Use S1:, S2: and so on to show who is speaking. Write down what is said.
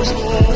S1: was born.